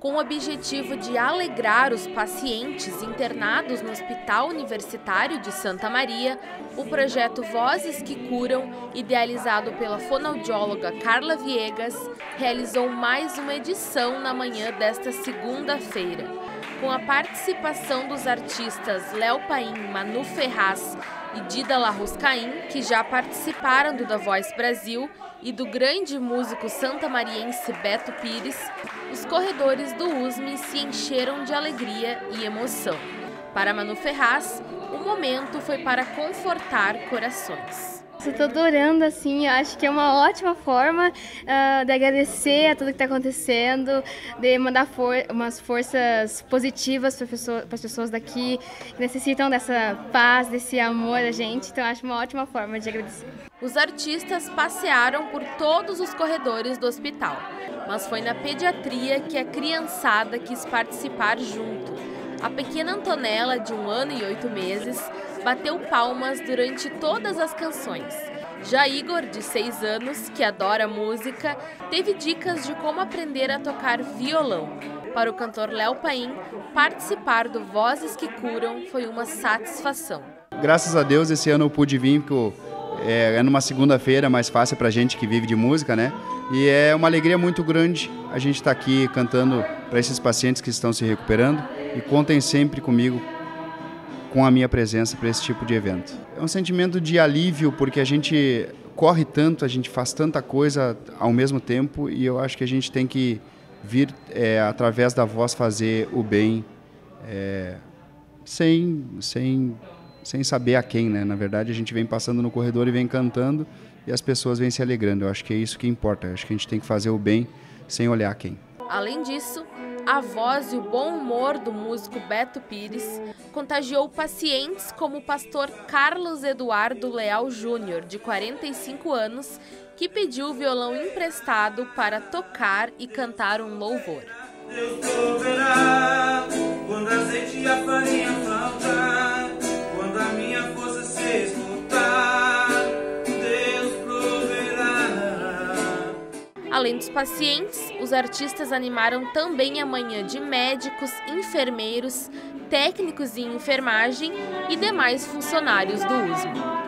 Com o objetivo de alegrar os pacientes internados no Hospital Universitário de Santa Maria, o projeto Vozes que Curam, idealizado pela fonoaudióloga Carla Viegas, realizou mais uma edição na manhã desta segunda-feira. Com a participação dos artistas Léo Paim, Manu Ferraz e Dida Larruscaim, que já participaram do The Voice Brasil, e do grande músico santamariense Beto Pires, os corredores do USME se encheram de alegria e emoção. Para Manu Ferraz, o momento foi para confortar corações. Estou adorando, assim, acho que é uma ótima forma uh, de agradecer a tudo que está acontecendo, de mandar for umas forças positivas para pessoa, as pessoas daqui que necessitam dessa paz, desse amor da gente. Então, acho uma ótima forma de agradecer. Os artistas passearam por todos os corredores do hospital, mas foi na pediatria que a criançada quis participar junto. A pequena Antonella, de um ano e oito meses, bateu palmas durante todas as canções. Já Igor, de seis anos, que adora música, teve dicas de como aprender a tocar violão. Para o cantor Léo Paim, participar do Vozes que Curam foi uma satisfação. Graças a Deus, esse ano eu pude vir, porque é, é numa segunda-feira mais fácil para gente que vive de música, né? E é uma alegria muito grande a gente estar tá aqui cantando para esses pacientes que estão se recuperando e contem sempre comigo com a minha presença para esse tipo de evento. É um sentimento de alívio porque a gente corre tanto, a gente faz tanta coisa ao mesmo tempo e eu acho que a gente tem que vir é, através da voz fazer o bem é, sem, sem, sem saber a quem, né? Na verdade a gente vem passando no corredor e vem cantando e as pessoas vêm se alegrando. Eu acho que é isso que importa. Eu acho que a gente tem que fazer o bem sem olhar a quem. Além disso, a voz e o bom humor do músico Beto Pires contagiou pacientes como o pastor Carlos Eduardo Leal Júnior, de 45 anos, que pediu o violão emprestado para tocar e cantar um louvor. Além dos pacientes, os artistas animaram também a manhã de médicos, enfermeiros, técnicos em enfermagem e demais funcionários do USM.